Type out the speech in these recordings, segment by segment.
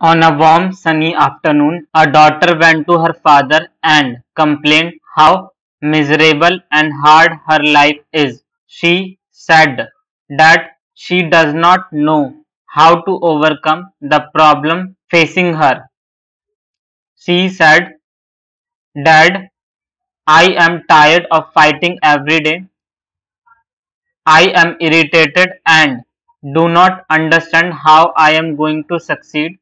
On a warm sunny afternoon, a daughter went to her father and complained how miserable and hard her life is. She said that she does not know how to overcome the problem facing her. She said, Dad, I am tired of fighting every day. I am irritated and do not understand how I am going to succeed.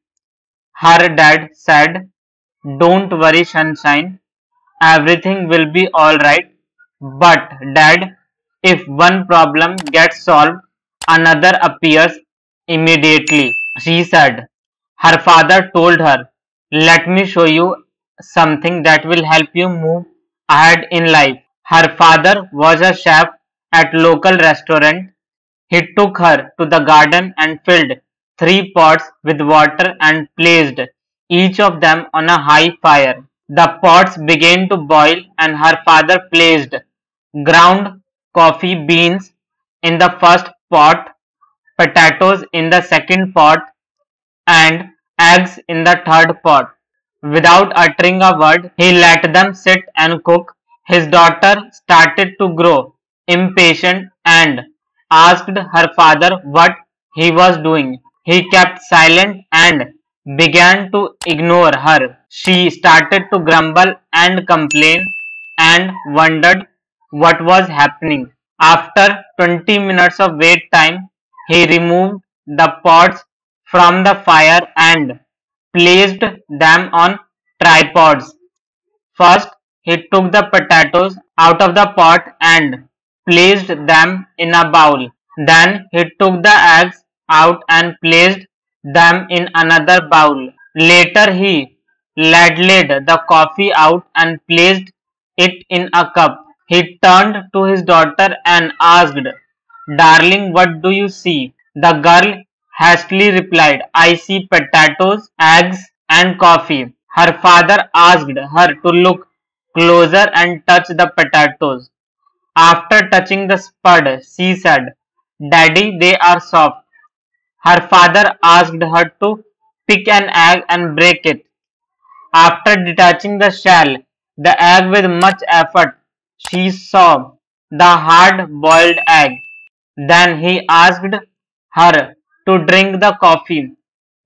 Her dad said, Don't worry, sunshine, everything will be alright. But, dad, if one problem gets solved, another appears immediately. She said. Her father told her, Let me show you something that will help you move ahead in life. Her father was a chef at local restaurant. He took her to the garden and filled three pots with water and placed each of them on a high fire. The pots began to boil and her father placed ground coffee beans in the first pot, potatoes in the second pot, and eggs in the third pot. Without uttering a word, he let them sit and cook. His daughter started to grow impatient and asked her father what he was doing. He kept silent and began to ignore her. She started to grumble and complain and wondered what was happening. After 20 minutes of wait time, he removed the pots from the fire and placed them on tripods. First, he took the potatoes out of the pot and placed them in a bowl. Then he took the eggs out and placed them in another bowl. Later he ladled the coffee out and placed it in a cup. He turned to his daughter and asked, Darling, what do you see? The girl hastily replied, I see potatoes, eggs, and coffee. Her father asked her to look closer and touch the potatoes. After touching the spud, she said, Daddy, they are soft. Her father asked her to pick an egg and break it. After detaching the shell, the egg with much effort, she saw the hard-boiled egg. Then he asked her to drink the coffee.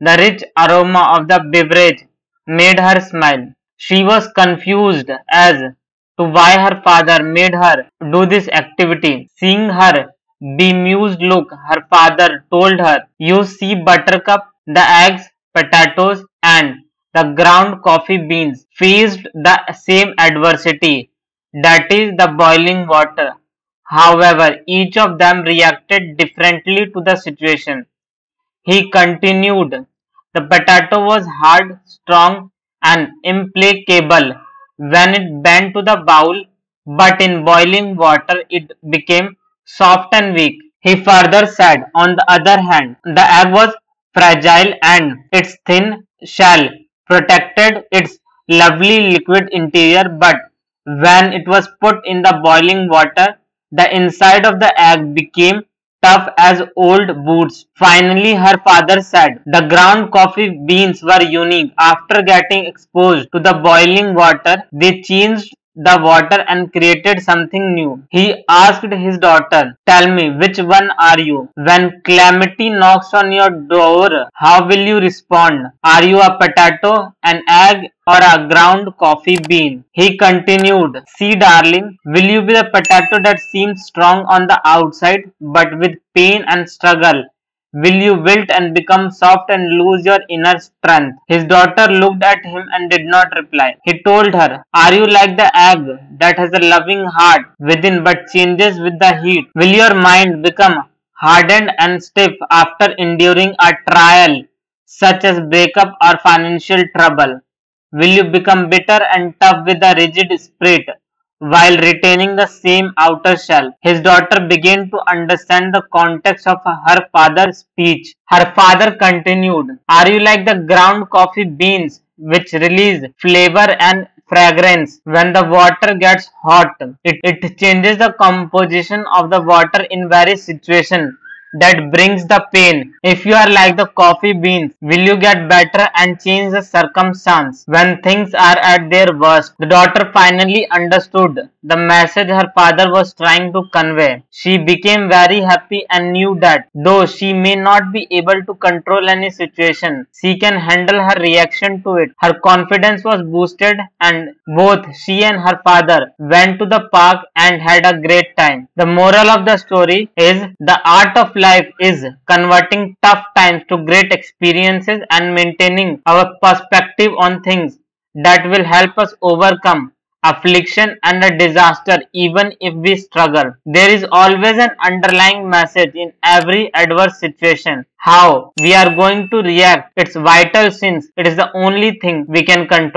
The rich aroma of the beverage made her smile. She was confused as to why her father made her do this activity. Seeing her bemused look, her father told her, You see, Buttercup, the eggs, potatoes, and the ground coffee beans faced the same adversity, that is, the boiling water. However, each of them reacted differently to the situation. He continued, The potato was hard, strong, and implacable when it bent to the bowl, but in boiling water it became soft and weak. He further said, on the other hand, the egg was fragile and its thin shell protected its lovely liquid interior, but when it was put in the boiling water, the inside of the egg became tough as old boots. Finally, her father said the ground coffee beans were unique. After getting exposed to the boiling water, they changed the water and created something new. He asked his daughter, Tell me, which one are you? When calamity knocks on your door, how will you respond? Are you a potato, an egg, or a ground coffee bean? He continued, See, darling, will you be the potato that seems strong on the outside, but with pain and struggle Will you wilt and become soft and lose your inner strength? His daughter looked at him and did not reply. He told her, Are you like the egg that has a loving heart within but changes with the heat? Will your mind become hardened and stiff after enduring a trial such as breakup or financial trouble? Will you become bitter and tough with a rigid spirit while retaining the same outer shell. His daughter began to understand the context of her father's speech. Her father continued, Are you like the ground coffee beans which release flavor and fragrance when the water gets hot? It, it changes the composition of the water in various situations that brings the pain. If you are like the coffee beans, will you get better and change the circumstance when things are at their worst? The daughter finally understood the message her father was trying to convey. She became very happy and knew that though she may not be able to control any situation, she can handle her reaction to it. Her confidence was boosted and both she and her father went to the park and had a great time. The moral of the story is the art of life is converting tough times to great experiences and maintaining our perspective on things that will help us overcome affliction and a disaster even if we struggle. There is always an underlying message in every adverse situation. How we are going to react, it's vital since it is the only thing we can control.